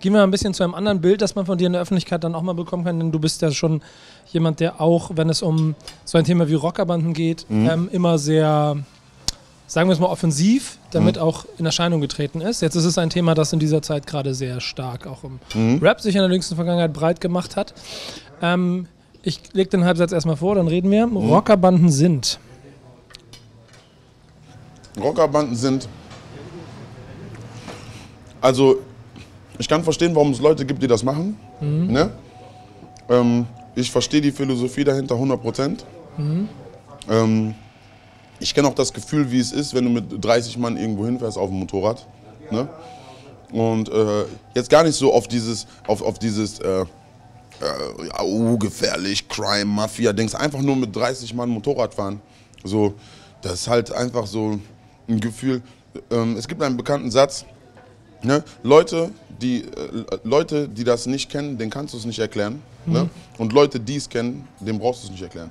Gehen wir mal ein bisschen zu einem anderen Bild, das man von dir in der Öffentlichkeit dann auch mal bekommen kann, denn du bist ja schon jemand, der auch, wenn es um so ein Thema wie Rockerbanden geht, ähm, immer sehr, sagen wir es mal, offensiv damit auch in Erscheinung getreten ist. Jetzt ist es ein Thema, das in dieser Zeit gerade sehr stark auch im Rap sich in der jüngsten Vergangenheit breit gemacht hat. Ähm, ich lege den Halbsatz erstmal vor, dann reden wir. Rockerbanden sind. Rockerbanden sind. Also, ich kann verstehen, warum es Leute gibt, die das machen. Ne? Ähm, ich verstehe die Philosophie dahinter 100 Prozent. Ähm, ich kenne auch das Gefühl, wie es ist, wenn du mit 30 Mann irgendwo hinfährst auf dem Motorrad. Ne? Und äh, jetzt gar nicht so auf dieses, auf, auf dieses äh, äh, ja, uh, gefährlich, Crime, Mafia, denkst einfach nur mit 30 Mann Motorrad fahren. So, das ist halt einfach so ein Gefühl. Ähm, es gibt einen bekannten Satz, ne? Leute, die, äh, Leute, die das nicht kennen, denen kannst du es nicht erklären. Ne? Und Leute, die es kennen, denen brauchst du es nicht erklären.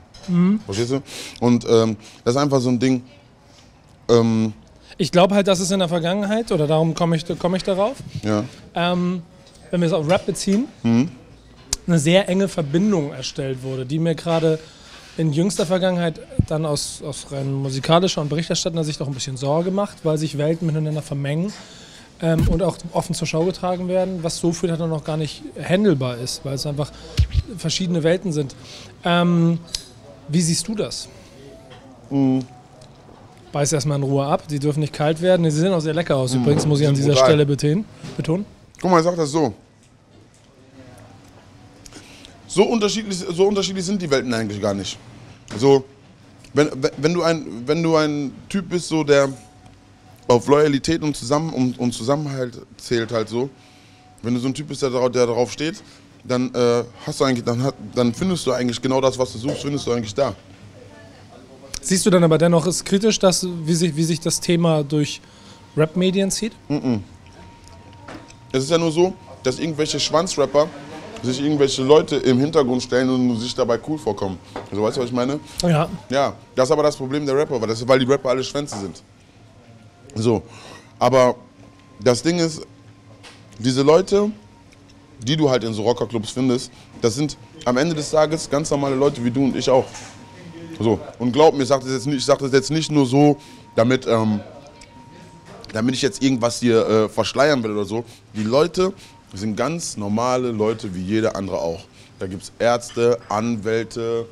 Verstehst du? Und ähm, das ist einfach so ein Ding. Ähm, Ich glaube halt, dass es in der Vergangenheit, oder darum komme ich, komme ich darauf, ja. ähm, wenn wir es auf Rap beziehen, eine sehr enge Verbindung erstellt wurde, die mir gerade in jüngster Vergangenheit dann aus, aus rein musikalischer und berichterstattender Sicht auch ein bisschen Sorge macht, weil sich Welten miteinander vermengen ähm, und auch offen zur Schau getragen werden, was so viel dann noch gar nicht handelbar ist, weil es einfach verschiedene Welten sind. Ähm, wie siehst du das? Beiß erstmal in Ruhe ab, die dürfen nicht kalt werden. Sie sehen auch sehr lecker aus, übrigens, muss ich an dieser. Stelle betonen. betonen. Guck mal, ich sag das so. So unterschiedlich, so unterschiedlich sind die Welten eigentlich gar nicht. So, wenn, wenn- wenn, du ein, wenn du ein Typ bist, so der auf Loyalität und, Zusammen, und, und Zusammenhalt zählt halt so, wenn du so ein Typ bist, der, darauf- der darauf steht, dann, äh, hast du eigentlich, dann, hat, dann findest du eigentlich genau das, was du suchst, findest du eigentlich da. Siehst du dann aber dennoch, ist kritisch, dass, wie, sich, wie sich das Thema durch Rap-Medien zieht? Es ist ja nur so, dass irgendwelche Schwanzrapper sich irgendwelche Leute im Hintergrund stellen und sich dabei cool vorkommen. Also weißt du, was ich meine? Ja. Ja, das ist aber das Problem der Rapper, weil, das weil die Rapper alle Schwänze sind. So, aber das Ding ist, diese Leute, die du halt in so Rockerclubs findest, das sind am Ende des Tages ganz normale Leute wie du und ich auch. So, und glaub mir, ich sage das, jetzt nicht- ich sag das jetzt nicht nur so, damit, ähm, damit ich jetzt irgendwas hier äh, verschleiern will oder so. Die Leute sind ganz normale Leute wie jeder andere auch. Da gibt es Ärzte, Anwälte,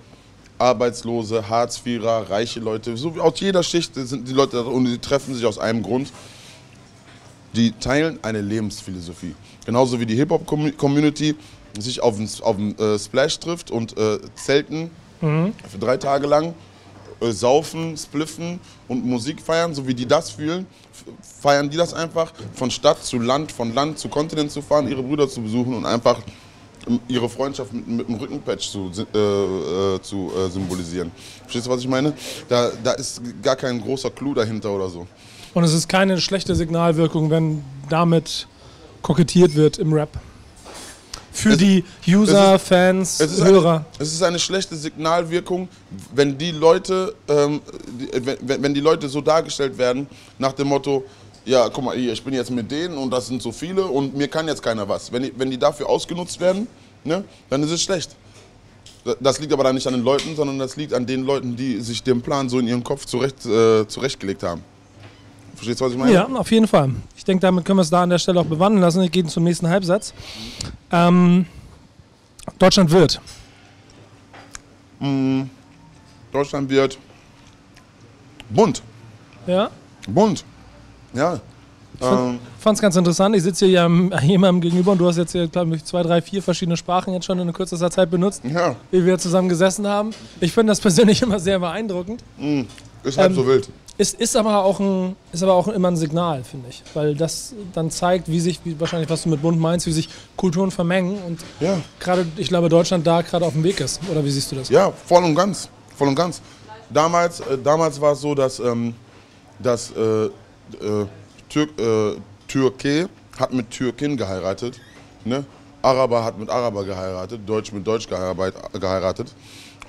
Arbeitslose, Hartz-IVer, reiche Leute. So wie aus jeder Schicht sind die Leute da und die treffen sich aus einem Grund. Die teilen eine Lebensphilosophie. Genauso wie die Hip-Hop-Community sich auf dem, auf dem äh, Splash trifft und äh, zelten für drei Tage lang äh, saufen, spliffen und Musik feiern, so wie die das fühlen, feiern die das einfach, von Stadt zu Land, von Land zu Kontinent zu fahren, ihre Brüder zu besuchen und einfach ihre Freundschaft mit, mit dem Rückenpatch zu, äh, äh, zu äh, symbolisieren. Verstehst du, was ich meine? Da, da ist gar kein großer Clou dahinter oder so. Und es ist keine schlechte Signalwirkung, wenn damit kokettiert wird im Rap. Für Es- die User, es ist- Fans, Es Hörer. eine, es ist eine schlechte Signalwirkung, wenn die Leute, ähm, die, wenn, wenn die Leute so dargestellt werden, nach dem Motto, ja, guck mal, hier, ich bin jetzt mit denen und das sind so viele und mir kann jetzt keiner was. Wenn die, wenn die dafür ausgenutzt werden, ne, dann ist es schlecht. Das liegt aber dann nicht an den Leuten, sondern das liegt an den Leuten, die sich den Plan so in ihrem Kopf zurecht, äh, zurechtgelegt haben. Verstehst du, was ich meine? Ja, auf jeden Fall. Ich denke, damit können wir es da an der Stelle auch bewandeln lassen. Wir gehen zum nächsten Halbsatz. Ähm, Deutschland wird. Deutschland wird bunt. Ja. Bunt. Ja. Ähm, Fand es ganz interessant. Ich sitze hier ja jemandem gegenüber und du hast jetzt hier, glaube ich, zwei, drei, vier verschiedene Sprachen jetzt schon in kürzester Zeit benutzt, ja, wie wir zusammen gesessen haben. Ich finde das persönlich immer sehr beeindruckend. ist halb Ähm, so wild. Ist, ist aber auch ein, ist aber auch immer ein Signal, finde ich. Weil das dann zeigt, wie sich, wie wahrscheinlich, was du mit bunt meinst, wie sich Kulturen vermengen und Ja. gerade, ich glaube, Deutschland da gerade auf dem Weg ist. Oder wie siehst du das? Ja, voll und ganz. Voll und ganz. Damals, äh, damals war es so, dass, ähm, dass äh, äh, Türk, äh, Türke hat mit Türkin geheiratet. Ne? Araber hat mit Araber geheiratet, Deutsch mit Deutsch geheiratet.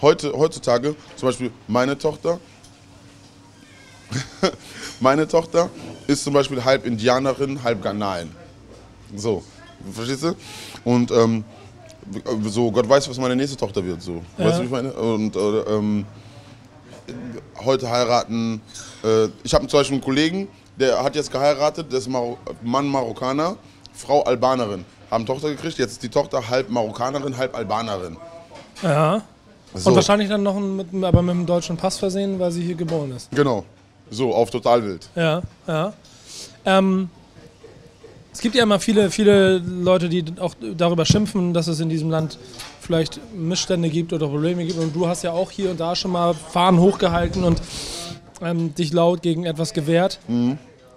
Heute, heutzutage, zum Beispiel meine Tochter, meine Tochter ist zum Beispiel halb Indianerin, halb Ghanain. So. Verstehst du? Und ähm, so, Gott weiß, was meine nächste Tochter wird. So. Ja. Weißt du, wie ich meine? Und äh, ähm, heute heiraten. Äh, ich habe zum Beispiel einen Kollegen, der hat jetzt geheiratet, der ist Maro Mann Marokkaner, Frau Albanerin. Haben Tochter gekriegt, jetzt ist die Tochter halb Marokkanerin, halb Albanerin. Ja. So, Und wahrscheinlich dann noch ein, mit, aber mit einem deutschen Pass versehen, weil sie hier geboren ist. Genau. So, auf total wild. Ja, ja. Ähm, es gibt ja immer viele, viele Leute, die auch darüber schimpfen, dass es in diesem Land vielleicht Missstände gibt oder Probleme gibt. Und du hast ja auch hier und da schon mal Fahnen hochgehalten und ähm, dich laut gegen etwas gewehrt.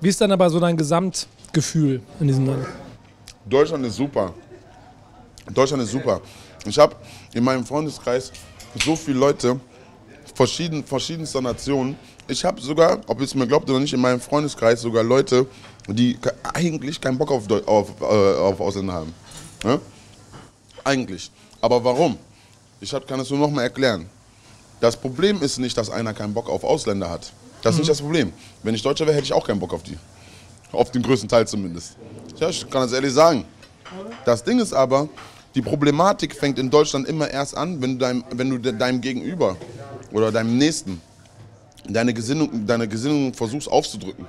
Wie ist dann aber so dein Gesamtgefühl in diesem Land? Deutschland ist super. Deutschland ist super. Ich habe in meinem Freundeskreis so viele Leute verschieden, verschiedenster Nationen. Ich habe sogar, ob ihr es mir glaubt oder nicht, in meinem Freundeskreis sogar Leute, die eigentlich keinen Bock auf, auf, äh, auf Ausländer haben. Ne? Eigentlich. Aber warum? Ich hab- kann es nur noch mal erklären. Das Problem ist nicht, dass einer keinen Bock auf Ausländer hat. Das ist nicht das Problem. Wenn ich Deutscher wäre, hätte ich auch keinen Bock auf die. Auf den größten Teil zumindest. Ja, ich kann das ehrlich sagen. Das Ding ist aber, die Problematik fängt in Deutschland immer erst an, wenn du deinem, wenn du de- deinem Gegenüber oder deinem Nächsten deine Gesinnung, deine Gesinnung versuchst aufzudrücken.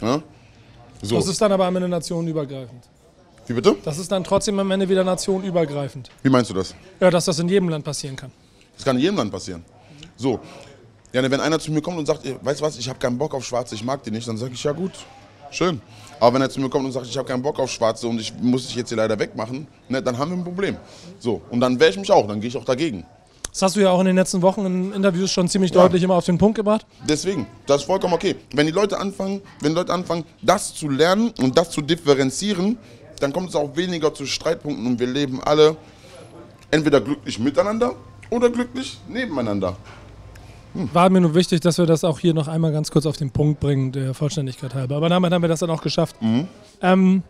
Ja? So, Das ist dann aber am Ende nationenübergreifend. wie bitte? Das ist dann trotzdem am Ende wieder nationenübergreifend. Wie meinst du das? Ja, dass das in jedem Land passieren kann. Das kann in jedem Land passieren. So, ja, ne, wenn einer zu mir kommt und sagt, weißt du was, ich habe keinen Bock auf Schwarze, ich mag die nicht, dann sage ich, ja gut, schön. Aber wenn er zu mir kommt und sagt, ich habe keinen Bock auf Schwarze und ich muss dich jetzt hier leider wegmachen, ne, dann haben wir ein Problem. So, und dann wehre ich mich auch, dann gehe ich auch dagegen. Das hast du ja auch in den letzten Wochen in Interviews schon ziemlich deutlich immer auf den Punkt gebracht. Deswegen, das ist vollkommen okay. Wenn die Leute anfangen, wenn die Leute anfangen, das zu lernen und das zu differenzieren, dann kommt es auch weniger zu Streitpunkten und wir leben alle entweder glücklich miteinander oder glücklich nebeneinander. War mir nur wichtig, dass wir das auch hier noch einmal ganz kurz auf den Punkt bringen, der Vollständigkeit halber. Aber damit haben wir das dann auch geschafft. Ähm,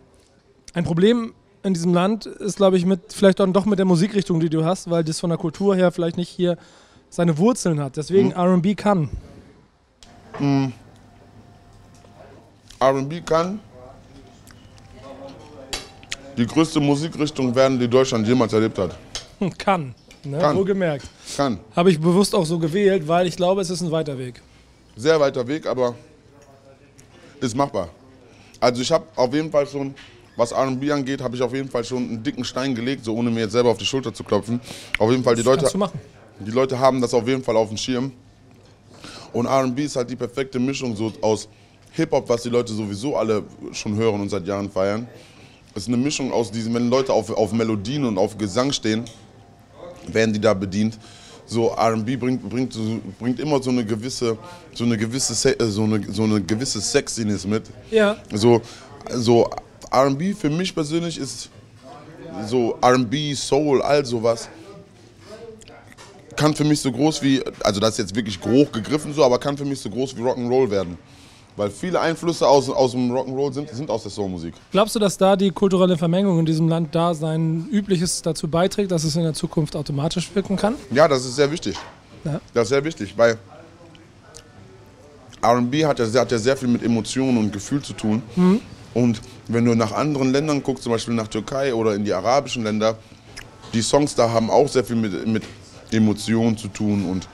ein Problem in diesem Land ist, glaube ich, mit vielleicht dann doch mit der Musikrichtung, die du hast, weil das von der Kultur her vielleicht nicht hier seine Wurzeln hat. Deswegen R&B kann. RB kann die größte Musikrichtung werden, die Deutschland jemals erlebt hat. Kann. Ne? Kann. Wohlgemerkt. Kann. Habe ich bewusst auch so gewählt, weil ich glaube, es ist ein weiter Weg. Sehr weiter Weg, aber ist machbar. Also ich habe auf jeden Fall schon, was R&B angeht, habe ich auf jeden Fall schon einen dicken Stein gelegt, so ohne mir jetzt selber auf die Schulter zu klopfen. Auf jeden Fall die Leute, die Leute haben das auf jeden Fall auf dem Schirm. Und R&B ist halt die perfekte Mischung so aus Hip-Hop, was die Leute sowieso alle schon hören und seit Jahren feiern. Es ist eine Mischung aus diesen, wenn Leute auf, auf Melodien und auf Gesang stehen, werden die da bedient. So R&B bringt, bringt, bringt immer so eine gewisse, so eine gewisse, Se- äh, so eine, so eine gewisse Sexiness mit. Ja. So, so R&B für mich persönlich ist so R&B, Soul, all sowas kann für mich so groß wie, also das ist jetzt wirklich groß gegriffen so, aber kann für mich so groß wie Rock'n'Roll werden. Weil viele Einflüsse aus, aus dem Rock'n'Roll sind, sind aus der Soulmusik. Glaubst du, dass da die kulturelle Vermengung in diesem Land da sein Übliches dazu beiträgt, dass es in der Zukunft automatisch wirken kann? Ja, das ist sehr wichtig. Ja. Das ist sehr wichtig, weil RB hat ja, sehr- hat ja sehr viel mit Emotionen und Gefühl zu tun. Und wenn du nach anderen Ländern guckst, zum Beispiel nach Türkei oder in die arabischen Länder, die Songs da haben auch sehr viel mit, mit Emotionen zu tun. Und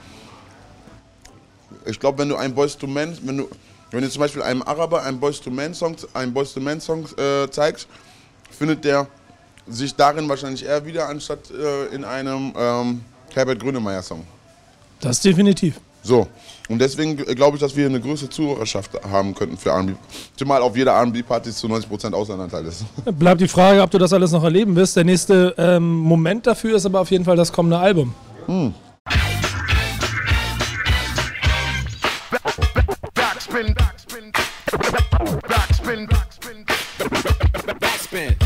ich glaube, wenn du ein Boys to Man, wenn du, wenn du zum Beispiel einem Araber einen Boys to Man Song, einen Boys to Man Song äh, zeigst, findet der sich darin wahrscheinlich eher wieder, anstatt äh, in einem ähm, Herbert Grönemeyer Song. Das definitiv. So, und deswegen äh, glaube ich, dass wir eine größere Zuhörerschaft haben könnten für R&B. Zumal auf jeder R&B-Party zu 90% Ausländeranteil ist. Bleibt die Frage, ob du das alles noch erleben wirst. Der nächste ähm, Moment dafür ist aber auf jeden Fall das kommende Album. Backspin. backspin, backspin, backspin.